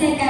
acerca